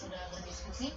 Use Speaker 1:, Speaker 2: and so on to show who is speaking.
Speaker 1: sudah berdiskusi.